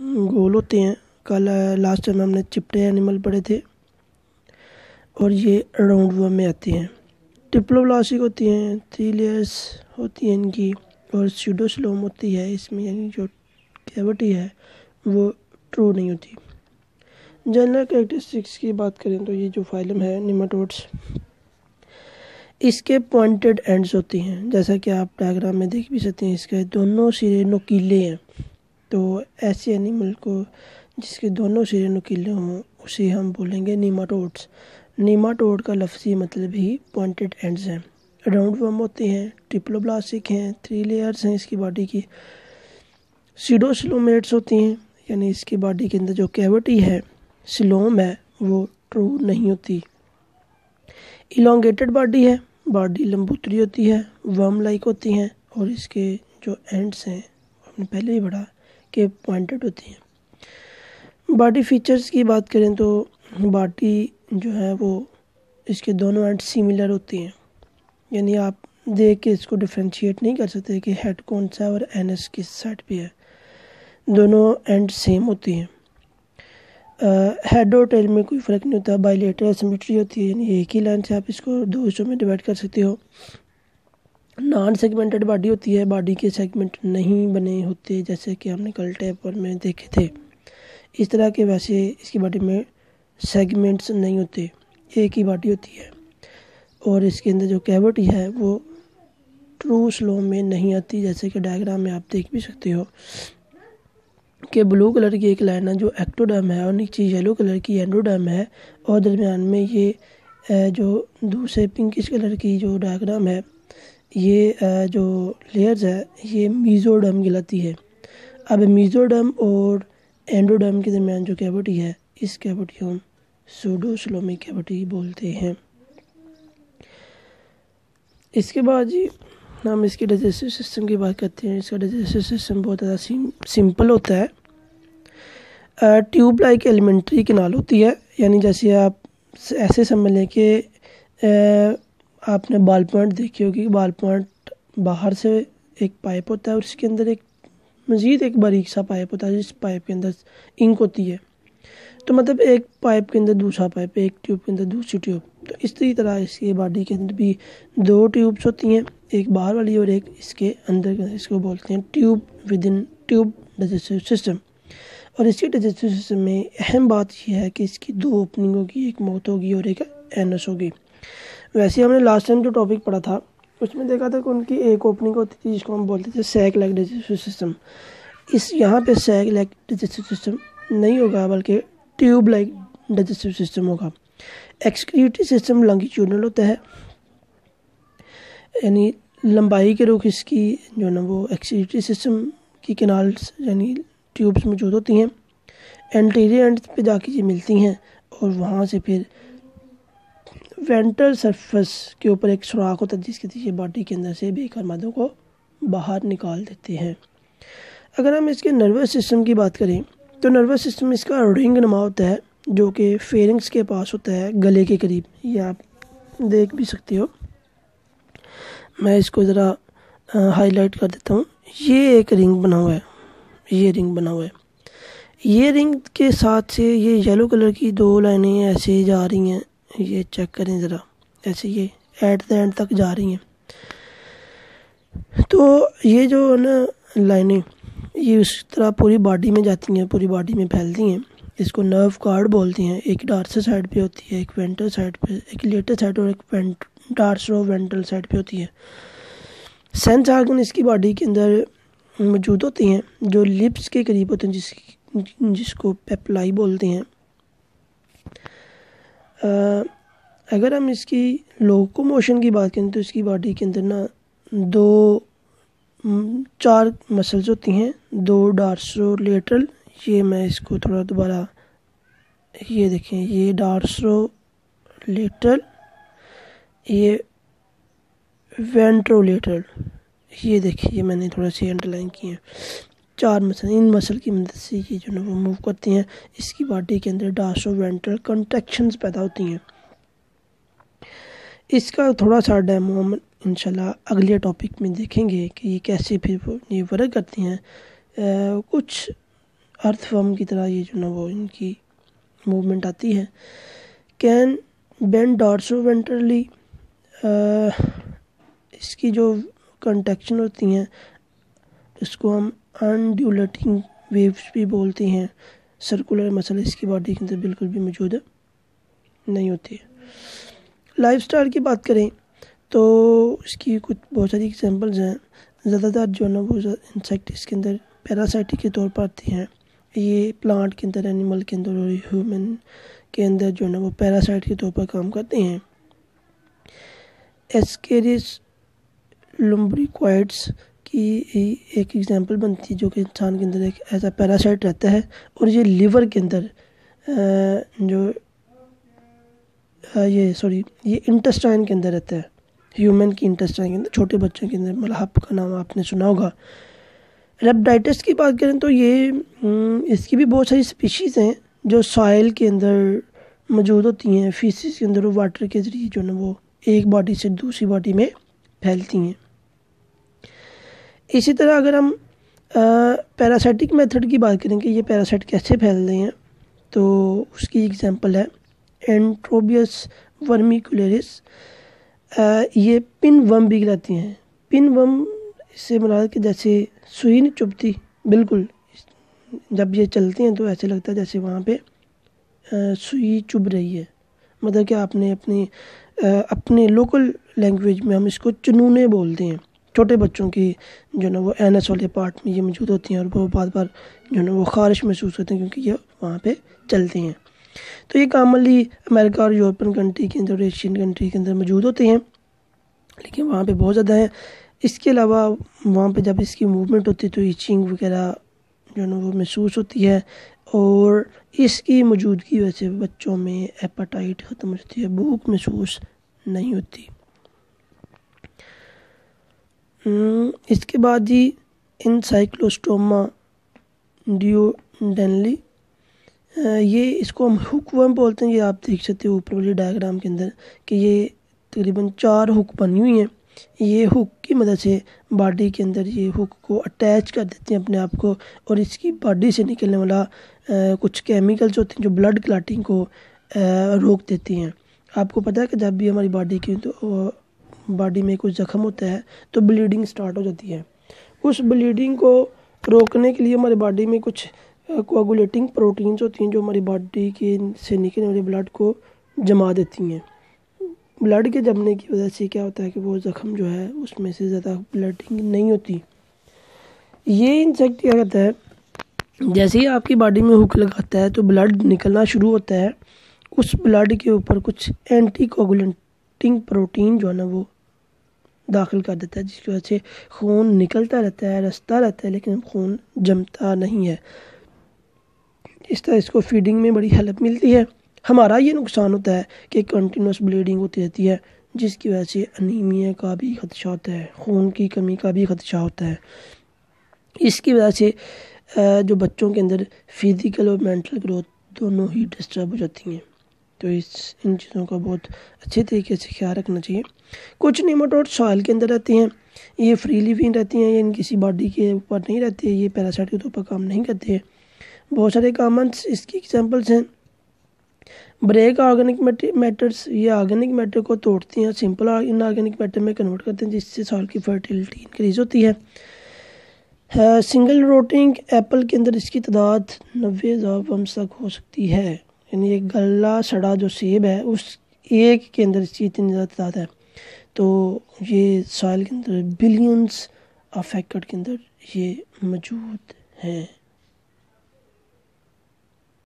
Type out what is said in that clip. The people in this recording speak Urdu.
گول ہوتے ہیں۔ کل لاسٹ ٹائم ہم نے چپٹے اینیمل پڑھے تھے۔ اور یہ راؤنڈ ورم میں آتے ہیں۔ ٹپلوبلاسک ہوتی ہیں تھری لیئرس ہوتی ہیں ان کی۔ اور سیڈو سلوم ہوتی ہے اس میں یعنی جو کیوٹی ہے، وہ ٹرو نہیں ہوتی۔ جنرل کریکٹرسٹکس کی بات کریں تو یہ جو فائلم ہے نیماٹوڈس اس کے پوائنٹڈ اینڈز ہوتی ہیں۔ جیسا کہ آپ ڈائگرام میں دیکھ بھی سکتے ہیں، اس کے دونوں سرے نکیلے ہیں۔ تو ایسے اینیمل کو جس کے دونوں سرے نکیلے ہوں، اسے ہم بولیں گے نیماٹوڈس نیماٹوڈ کا لفظی مطلب ہی پوائنٹڈ اینڈز ہیں۔ راؤنڈ ورم ہوتے ہیں ٹرپلوبلاسک ہیں تھری لیئرز ہیں اس کی باڈی کی۔ سیڈو سلومیٹس ہوتی ہیں یعنی اس کی باڈی کے اندر جو کیوٹی ہے سلوم ہے، وہ ٹرو نہیں ہوتی۔ الانگیٹڈ باڈی ہے باڈی لمبوتری ہوتی ہے ورم لائک ہوتی ہیں اور اس کے جو اینڈس ہیں ہم نے پہلے ہی پڑھا کہ پوائنٹڈ ہوتی ہیں۔ باڈی فیچرز کی بات کریں تو باڈی جو ہے وہ اس کے دونوں اینڈ سیملر ہوتی ہیں۔ یعنی آپ دیکھ کے اس کو ڈفرینشیٹ نہیں کر سکتے کہ ہیڈ کون سا ہے اور این ایس کس سائڈ پہ ہے۔ دونوں اینڈ سیم ہوتی ہیں۔ ہیڈ اور ٹیل میں کوئی فرق نہیں ہوتا بائی لیٹر سمیٹری ہوتی ہے یعنی ایک ہی لائن سے آپ اس کو دو حصوں میں ڈیوائڈ کر سکتے ہو۔ نان سیگمنٹڈ باڈی ہوتی ہے، باڈی کے سیگمنٹ نہیں بنے ہوتے جیسے کہ ہم نے کل ٹیپ پر میں دیکھے تھے۔ اس طرح کے ویسے اس کی باڈی میں سیگمنٹس نہیں ہوتے، ایک ہی باڈی ہوتی ہے۔ اور اس کے اندر جو کیوٹی ہے، وہ ٹرو سلو میں نہیں آتی جیسے کہ ڈائگرام میں آپ دیکھ بھی سکتے ہو کہ بلو کلر کی ایک لائن ہے جو ایکٹوڈرم ہے اور نیچے یلو کلر کی اینڈوڈرم ہے اور درمیان میں یہ جو دوسرے پنکش کلر کی جو ڈائگرام ہے یہ جو لیئرز ہے، یہ میزوڈرم گلاتی ہے۔ اب میزوڈرم اور اینڈوڈرم کے درمیان جو کیوٹی ہے، اس کیوٹی ہم سوڈو سلومی کیوٹی بولتے ہیں۔ اس کے بعد جی ہم اس کی ڈائجسٹو سسٹم کی بات کرتے ہیں۔ اس کا ڈائجسٹو سسٹم بہت زیادہ سمپل ہوتا ہے۔ ٹیوب لائک ایلیمنٹری کنال ہوتی ہے۔ یعنی جیسے آپ ایسے سمجھ لیں کہ آپ نے بال پوائنٹ دیکھی ہوگی بال پوائنٹ باہر سے ایک پائپ ہوتا ہے اور اس کے اندر ایک مزید ایک باریک سا پائپ ہوتا ہے جس پائپ کے اندر انک ہوتی ہے۔ تو مطلب ایک پائپ کے اندر دوسرا پائپ ایک ٹیوب کے اندر دوسری ٹیوب تو اس طرح اس کی باڈی کے اندر بھی دو ٹیوبس ہوتی ہیں، ایک باہر والی اور ایک اس کے اندر، اس کو بولتے ہیں tube within tube digestive system اور اس کے ڈائجسٹو سسٹم میں اہم بات یہ ہے کہ اس کی دو اوپننگ ہوگی، ایک موت ہوگی اور ایک اینس ہوگی۔ ویسے ہم نے لاسٹ ٹائم جو ٹاپک پڑھا تھا، اس میں دیکھا تھا کہ ان کی ایک اوپننگ ہوتی تھی جس کو ہم بولتے تھے سیک لیگ ڈائجسٹو سسٹم اس یہاں پہ سیک لیگ ڈائجسٹو سسٹم نہیں ہوگا، بلکہ ٹیوب لائک ڈائجسٹو سسٹم ہوگا۔ ایکسکریٹری سسٹم لانگیچیوڈنل ہوتا ہے یعنی لمبائی کے رخ اس کی جو ہے نا وہ ایکسیٹری سسٹم کی کنالس یعنی ٹیوبس موجود ہوتی ہیں۔ اینٹیریئر اینڈ پہ جا کے یہ ملتی ہیں اور وہاں سے پھر وینٹر سرفس کے اوپر ایک سوراخ ہوتا ہے جس کے یہ باڈی کے اندر سے بے مادوں کو باہر نکال دیتے ہیں۔ اگر ہم اس کے نروس سسٹم کی بات کریں، تو نروس سسٹم اس کا رنگ نما ہوتا ہے، جو کہ فیرنگس کے پاس ہوتا ہے، گلے کے قریب۔ یہ آپ دیکھ بھی سکتے ہو۔ میں اس کو ذرا ہائی لائٹ کر دیتا ہوں۔ یہ ایک رنگ بنا ہوا ہے۔ یہ رنگ بنا ہوا ہے۔ یہ رنگ کے ساتھ سے یہ یلو کلر کی دو لائنیں ایسے جا رہی ہیں۔ یہ چیک کریں ذرا۔ ایسے یہ ایٹ دا اینڈ تک جا رہی ہیں۔ تو یہ جو نا لائنیں، یہ اس طرح پوری باڈی میں جاتی ہیں، پوری باڈی میں پھیلتی ہیں۔ اس کو نرو کارڈ بولتے ہیں۔ ایک ڈارسر سائڈ پہ ہوتی ہے، ایک وینٹر سائڈ پہ، ایک لیٹر سائڈ اور ایک ڈارسرو وینٹرل سائڈ پہ ہوتی ہے۔ سینس آرگن اس کی باڈی کے اندر موجود ہوتی ہیں، جو لپس کے قریب ہوتے ہیں، جس جس کو پیپلائی بولتے ہیں۔ اگر ہم اس کی لوکو موشن کی بات کریں تو اس کی باڈی کے اندر نا دو چار مسلز ہوتی ہیں، دو ڈارسرو لیٹرل یہ میں اس کو تھوڑا دوبارہ یہ دیکھیں، یہ ڈارسرو لیٹرل یہ وینٹرولیٹر یہ دیکھیے میں نے تھوڑا سی انڈر لائن کی ہیں۔ چار مسل، ان مسل کی مدد سے یہ جو نا وہ موو کرتی ہیں، اس کی باڈی کے اندر ڈاسو وینٹرل کنٹیکشنز پیدا ہوتی ہیں۔ اس کا تھوڑا سا ڈیمو ہم انشاءاللہ اگلے ٹاپک میں دیکھیں گے کہ یہ کیسے پھر یہ ورک کرتی ہیں۔ کچھ ارتھ فارم کی طرح یہ جو نا وہ ان کی موومنٹ آتی ہے۔ کین بینڈ ڈارسو وینٹرلی اس کی جو کنٹیکشن ہوتی ہیں، اس کو ہم انڈیولیٹنگ ویوز بھی بولتے ہیں۔ سرکولر مسئلہ اس کی باڈی کے اندر بالکل بھی موجود نہیں ہوتی ہے۔ لائف سٹائل کی بات کریں تو اس کی کچھ بہت ساری ایگزامپلز ہیں۔ زیادہ تر جو ہے نا وہ انسیکٹ اس کے اندر پیراسائٹک کے طور پر آتی ہیں۔ یہ پلانٹ کے اندر اینیمل کے اندر اور ہیومن کے اندر جو ہے نا وہ پیراسائٹ کے طور پر کام کرتے ہیں۔ ایسکیریس لمبریکوائڈس کی ایک ایگزامپل بنتی ہے جو کہ انسان کے اندر ایک ایسا پیراسائٹ رہتا ہے اور یہ لیور کے اندر جو یہ سوری یہ انٹسٹائن کے اندر رہتا ہے۔ ہیومن کی انٹسٹائن کے اندر، چھوٹے بچوں کے اندر۔ ملحب کا نام آپ نے سنا ہوگا۔ ریپڈائٹس کی بات کریں تو یہ اس کی بھی بہت ساری اسپیشیز ہیں جو سائل کے اندر موجود ہوتی ہیں۔ فیسز کے اندر واٹر کے ذریعے جو نا وہ ایک باڈی سے دوسری باڈی میں پھیلتی ہیں۔ اسی طرح اگر ہم پیراسائٹک میتھڈ کی بات کریں کہ یہ پیراسائٹ کیسے پھیل رہے ہیں، تو اس کی ایگزامپل ہے اینٹروبیس ورمیکولیرس یہ پن وم بھی رہتی ہیں۔ پن وم اس سے مراد کہ جیسے سوئی نہیں چبھتی، بالکل۔ جب یہ چلتے ہیں تو ایسے لگتا ہے جیسے وہاں پہ سوئی چبھ رہی ہے۔ مطلب کہ آپ نے اپنی اپنے لوکل لینگویج میں ہم اس کو چنونے بولتے ہیں۔ چھوٹے بچوں کی جو نا وہ این ایس والے پارٹ میں یہ موجود ہوتی ہیں اور وہ بار بار جو نا وہ خارش محسوس ہوتے ہیں کیونکہ یہ وہاں پہ چلتے ہیں۔ تو یہ کامنلی امریکہ اور یورپین کنٹری کے اندر اور ایشین کنٹری کے اندر موجود ہوتے ہیں۔ لیکن وہاں پہ بہت زیادہ ہیں۔ اس کے علاوہ وہاں پہ جب اس کی موومنٹ ہوتی ہے تو ایچنگ وغیرہ جو نا وہ محسوس ہوتی ہے۔ اور اس کی موجودگی وجہ سے بچوں میں ایپاٹائٹ ختم ہو جاتی ہے، بھوک محسوس نہیں ہوتی۔ اس کے بعد جی انسائکلوسٹوما ڈیو ڈینلی یہ اس کو ہم ہک ورم بولتے ہیں، یہ آپ دیکھ سکتے ہو اوپر والی ڈائیگرام کے اندر کہ یہ تقریباً چار ہک بنی ہوئی ہیں۔ یہ ہک کی مدد سے باڈی کے اندر یہ ہک کو اٹیچ کر دیتی ہیں اپنے آپ کو، اور اس کی باڈی سے نکلنے والا کچھ کیمیکلز ہوتے ہیں جو بلڈ کلاٹنگ کو روک دیتی ہیں۔ آپ کو پتہ ہے کہ جب بھی ہماری باڈی کی تو باڈی میں کچھ زخم ہوتا ہے تو بلیڈنگ سٹارٹ ہو جاتی ہے۔ اس بلیڈنگ کو روکنے کے لیے ہماری باڈی میں کچھ کوگولیٹنگ پروٹینز ہوتی ہیں جو ہماری باڈی کے سے نکلنے والے بلڈ کو جما دیتی ہیں۔ بلڈ کے جمنے کی وجہ سے کیا ہوتا ہے کہ وہ زخم جو ہے اس میں سے زیادہ بلڈنگ نہیں ہوتی۔ یہ انسیکٹ کیا کہتا ہے؟ جیسے ہی آپ کی باڈی میں ہوک لگاتا ہے تو بلڈ نکلنا شروع ہوتا ہے۔ اس بلڈ کے اوپر کچھ اینٹی کوگولنٹنگ پروٹین جو ہے نا وہ داخل کر دیتا ہے، جس کی وجہ سے خون نکلتا رہتا ہے، رستا رہتا ہے، لیکن خون جمتا نہیں ہے۔ اس طرح اس کو فیڈنگ میں بڑی ہیلپ ملتی ہے۔ ہمارا یہ نقصان ہوتا ہے کہ کنٹینوس بلیڈنگ ہوتی رہتی ہے، جس کی وجہ سے انیمیا کا بھی خدشہ ہوتا ہے، خون کی کمی کا بھی خدشہ ہوتا ہے۔ اس کی وجہ سے جو بچوں کے اندر فزیکل اور مینٹل گروتھ دونوں ہی ڈسٹرب ہو جاتی ہیں۔ تو اس ان چیزوں کا بہت اچھے طریقے سے خیال رکھنا چاہیے۔ کچھ نیموٹوڈ سوائل کے اندر رہتی ہیں۔ یہ فری لیونگ رہتی ہیں یہ کسی باڈی کے اوپر نہیں رہتے یہ پیراسائٹ کے طور پر کام نہیں کرتے ہیں۔ بہت سارے کامنس اس کی ایگزامپلس ہیں۔ بریک آرگینک میٹرس یہ آرگینک میٹر کو توڑتی ہیں، سمپل ان آرگینک میٹر میں کنورٹ کرتے ہیں، جس سے سال کی فرٹیلٹی انکریز ہوتی ہے۔ سنگل روٹنگ ایپل کے اندر اس کی تعداد نوے ہزار ومس تک ہو سکتی ہے۔ یعنی ایک گلا سڑا جو سیب ہے، اس ایک کے اندر اس کی اتنی زیادہ تعداد ہے۔ تو یہ سائل کے اندر بلینس آف ایکڑ کے اندر یہ موجود ہیں۔